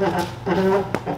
Uh uh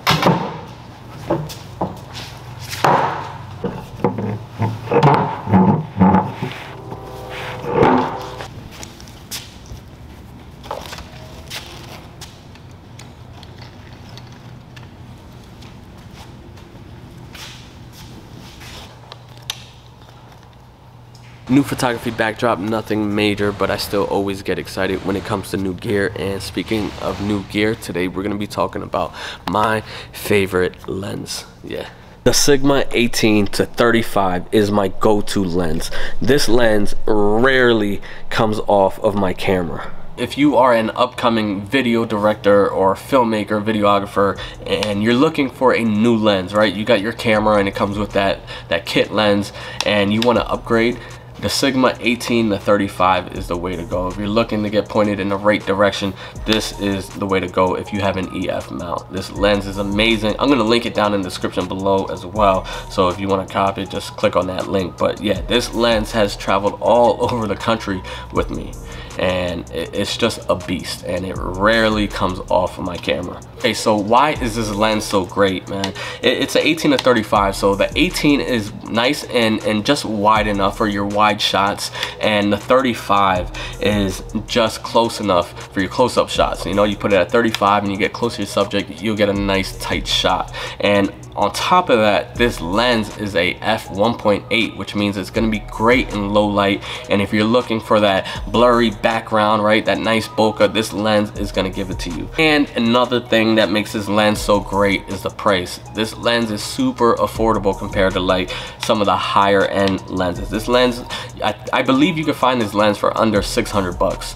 New photography backdrop, nothing major, but I still always get excited when it comes to new gear. And speaking of new gear, today we're gonna be talking about my favorite lens. Yeah. The Sigma 18 to 35 is my go-to lens. This lens rarely comes off of my camera if you are an upcoming video director or filmmaker, videographer, and you're looking for a new lens, right? You got your camera and it comes with that, that kit lens and you wanna upgrade, the Sigma 18 to 35 is the way to go. If you're looking to get pointed in the right direction, this is the way to go if you have an EF mount. This lens is amazing. I'm gonna link it down in the description below as well. So if you wanna copy it, just click on that link. But yeah, this lens has traveled all over the country with me and it's just a beast and it rarely comes off of my camera. Okay so why is this lens so great man? It's an 18 to 35 so the 18 is nice and and just wide enough for your wide shots and the 35 is just close enough for your close-up shots. You know you put it at 35 and you get close to your subject you'll get a nice tight shot. And on top of that, this lens is a f1.8, which means it's gonna be great in low light. And if you're looking for that blurry background, right, that nice bokeh, this lens is gonna give it to you. And another thing that makes this lens so great is the price. This lens is super affordable compared to like some of the higher end lenses. This lens, I, I believe you can find this lens for under 600 bucks.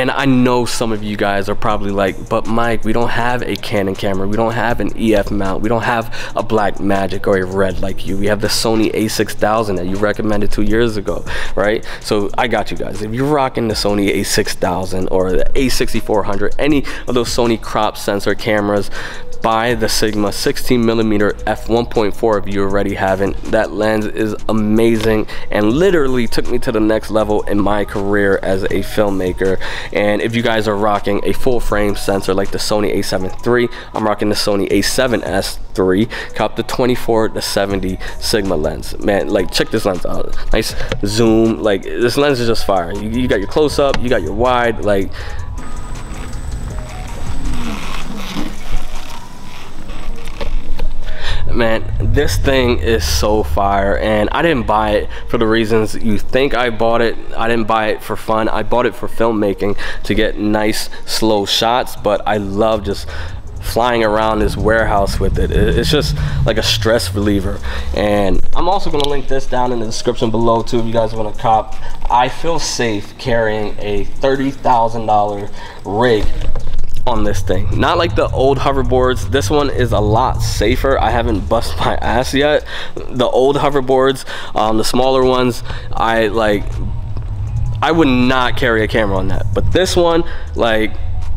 And I know some of you guys are probably like, but Mike, we don't have a Canon camera. We don't have an EF mount. We don't have a Black Magic or a red like you. We have the Sony a6000 that you recommended two years ago, right? So I got you guys. If you're rocking the Sony a6000 or the a6400, any of those Sony crop sensor cameras, buy the Sigma 16 millimeter f1.4 if you already haven't. That lens is amazing and literally took me to the next level in my career as a filmmaker. And if you guys are rocking a full frame sensor like the Sony a7 III, I'm rocking the Sony a7S III, cop the 24 to 70 Sigma lens. Man, like check this lens out. Nice zoom, like this lens is just fire. You, you got your close up, you got your wide, like man this thing is so fire and i didn't buy it for the reasons you think i bought it. I didn't buy it for fun. I bought it for filmmaking to get nice slow shots but i love just flying around this warehouse with it. It's just like a stress reliever. And i'm also going to link this down in the description below too if you guys want to cop. I feel safe carrying a $30,000 rig on this thing. Not like the old hoverboards. This one is a lot safer. I haven't bust my ass yet. The old hoverboards um, the smaller ones i like i would not carry a camera on that. But this one like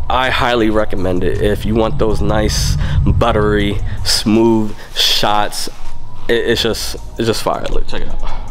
I highly recommend it. If you want those nice buttery smooth shots it, it's just it's just fire. Look check it out